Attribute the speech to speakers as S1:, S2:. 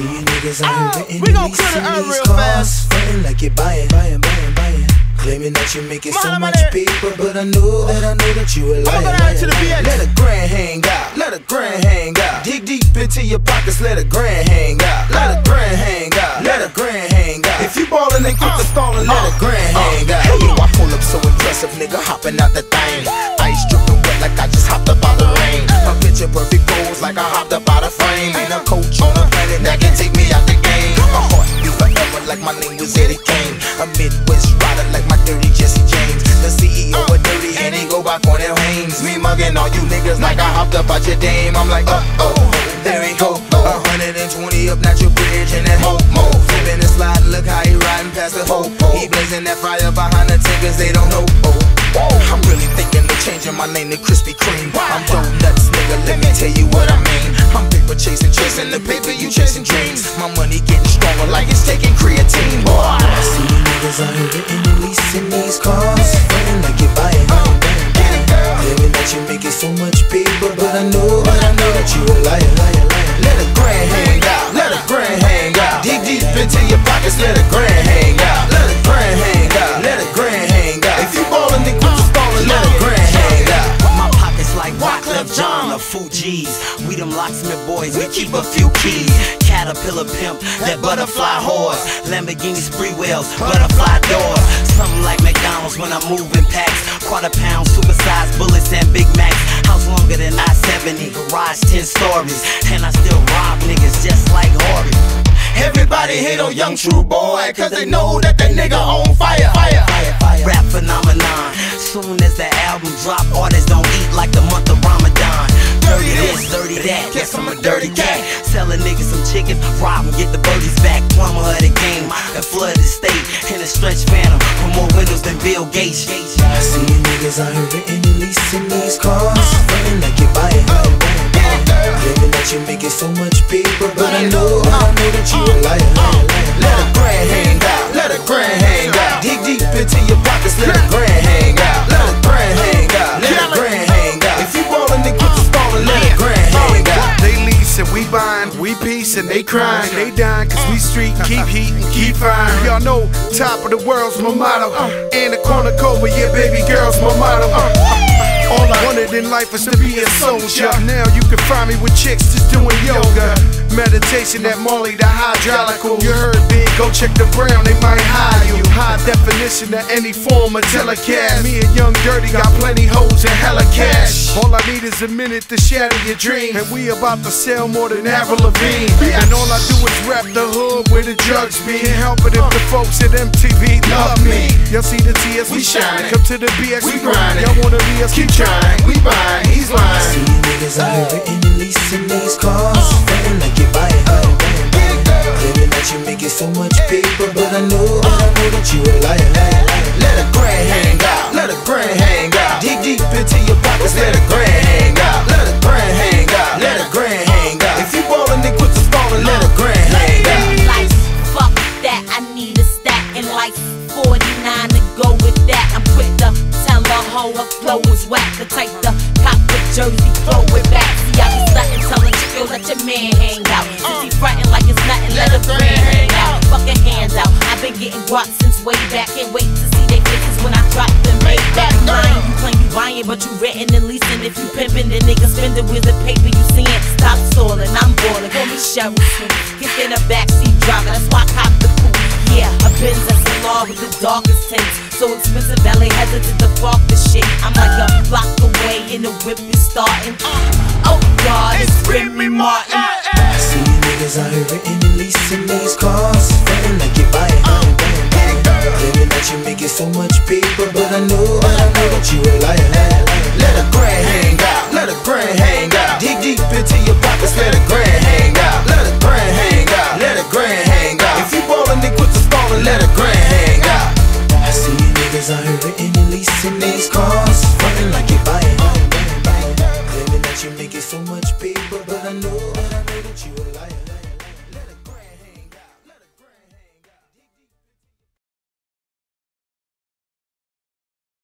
S1: See you niggas out here
S2: Oh, we gon' clear the earth real fast.
S1: Frontin' like you're buying, buying, buying, buying. Claiming that you're making so much paper, but I know that I know that you a liar. liar, liar. Let a grand hang out, let a grand hang out. Dig deep into your pockets, let a grand hang out. Let a grand Midwest rider like my dirty Jesse James. The CEO of Dirty and he go by Cornell Haynes. Me mugging all you niggas like I hopped up out your dame. I'm like, uh oh, there he go. A hundred and twenty up Natural Bridge and that ho mo. Flipping and sliding, look how he riding past the ho. He blazing that fire behind the tickers, they don't know. Oh, I'm really thinking of changing my name to Krispy
S3: Caterpillar pimp, that butterfly horse. Lamborghini spree wheels, butterfly doors. Something like McDonald's when I'm moving packs. Quarter pound, supersized bullets and Big Macs. House longer than I-70, garage 10 stories. And I still rob niggas just like Horby.
S1: Everybody hate on Young Tru boy, cause they know that that nigga on fire. Fire, fire, fire.
S3: Rap phenomenon. Soon as the album drop, artists don't eat like the month of Ramadan. Dirty this, dirty that. Guess I'm a dirty cat. Selling niggas some chicken, rob 'em, get the birdies back. Plumber of the game, and flood the state. In a stretch phantom, with more windows than Bill Gates.
S1: I see you niggas out here renting and leasing these cars, frontin' like you're buying. buying, buying. Claiming that you're making so much paper, but I know, I know that you
S4: peace and they crying. They dying cause we street, keep heat and keep fire. Y'all know, top of the world's my motto. And the corner but yeah, baby girl's my motto. Uh, uh, all I wanted in life was to be a soldier. Now you can find me with chicks just doing yoga. Meditation at Molly, the hydraulical. You heard big, go check the brown, they might hire you. High definition of any form of telecast. Me and Young Dirty got plenty cash. All I need is a minute to shatter your dream. And we about to sell more than Avril Lavigne. And all I do is rap the hood where the drugs be. Can't help it if the folks at MTV love me. Y'all see the TS, we shine. Come to the BX, we grind. Y'all wanna be us, keep trying. We buying, he's
S1: I
S4: lying.
S1: see you niggas out here The
S5: type to cop the jersey, throw it back. See, I be stuntin', tellin' chick, yo, let your man hang out. Uh. Since he frontin' like it's nothing, let a friend hang out. Fucking hands out, I've been getting guap since way back. Can't wait to see their faces when I drop the make that mine. You claim you buying, but you renting and leasing. If you pimpin', then niggas spendin' with the paper you seein'. So expensive, valet hesitant to fuck the shit. I'm like a block away and the whip is starting. Uh, oh God, it's Remy Martin.
S1: I see you niggas out here renting and leasing these cars,